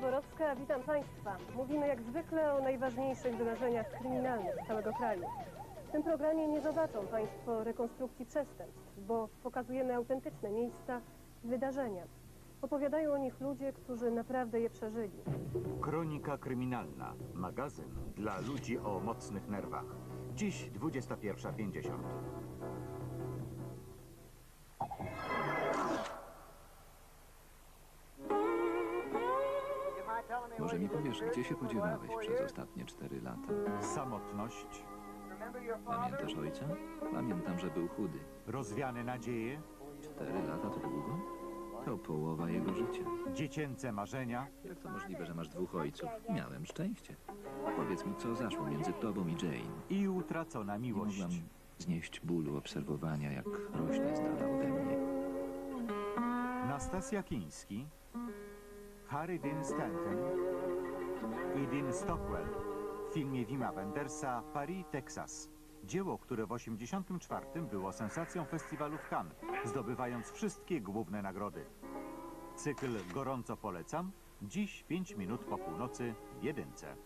Borowska, witam Państwa. Mówimy jak zwykle o najważniejszych wydarzeniach kryminalnych całego kraju. W tym programie nie zobaczą Państwo rekonstrukcji przestępstw, bo pokazujemy autentyczne miejsca wydarzenia. Opowiadają o nich ludzie, którzy naprawdę je przeżyli. Kronika kryminalna. Magazyn dla ludzi o mocnych nerwach. Dziś 21.50. Może mi powiesz, gdzie się podziewałeś przez ostatnie cztery lata? Samotność, Pamiętasz ojca? Pamiętam, że był chudy. rozwiane nadzieje, Cztery lata to długo? To połowa jego życia. dziecięce marzenia, Jak to możliwe, że masz dwóch ojców? Miałem szczęście. Powiedz mi, co zaszło między tobą i Jane. i utracona Nie miłość. mogłam znieść bólu obserwowania, jak rośnie z dala ode mnie. Nastasia Kiński, Harry Dean Stanton i Dean Stockwell w filmie Wima Wendersa Paris, Texas. Dzieło, które w 1984 było sensacją festiwalu w Cannes, zdobywając wszystkie główne nagrody. Cykl gorąco polecam. Dziś 5 minut po północy w jedynce.